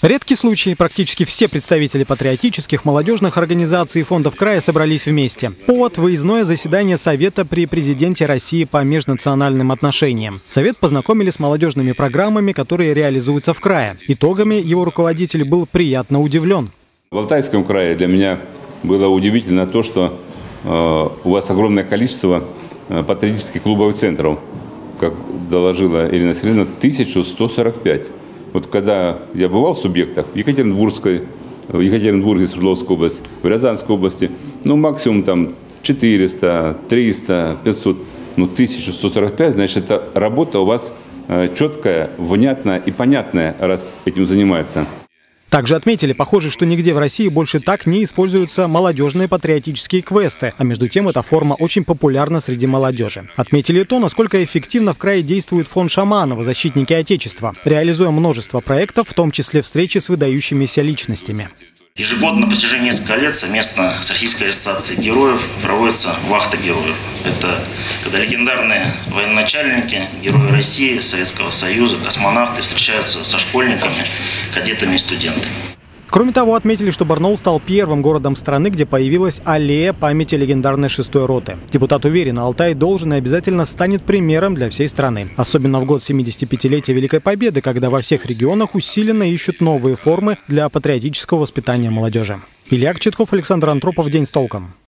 Редкий случай. Практически все представители патриотических, молодежных организаций и фондов края собрались вместе. Повод – выездное заседание Совета при президенте России по межнациональным отношениям. Совет познакомили с молодежными программами, которые реализуются в крае. Итогами его руководитель был приятно удивлен. В Алтайском крае для меня было удивительно то, что э, у вас огромное количество э, патриотических клубов и центров. Как доложила Ирина Сергеевна, 1145. Вот когда я бывал в субъектах в Екатеринбургской, в Екатеринбурге, Свердловской области, в Рязанской области, ну, максимум там 400, 300, 500, ну, 1145, значит, это работа у вас э, четкая, внятная и понятная, раз этим занимается. Также отметили, похоже, что нигде в России больше так не используются молодежные патриотические квесты, а между тем эта форма очень популярна среди молодежи. Отметили то, насколько эффективно в крае действует фонд Шаманова «Защитники Отечества», реализуя множество проектов, в том числе встречи с выдающимися личностями. Ежегодно на протяжении нескольких лет совместно с Российской ассоциацией героев проводится вахта героев. Это когда легендарные военачальники, герои России, Советского Союза, космонавты встречаются со школьниками, кадетами и студентами. Кроме того, отметили, что Барнаул стал первым городом страны, где появилась аллея памяти легендарной шестой роты. Депутат уверен, Алтай должен и обязательно станет примером для всей страны. Особенно в год 75-летия Великой Победы, когда во всех регионах усиленно ищут новые формы для патриотического воспитания молодежи. Илья Кчетков, Александр Антропов. День с толком.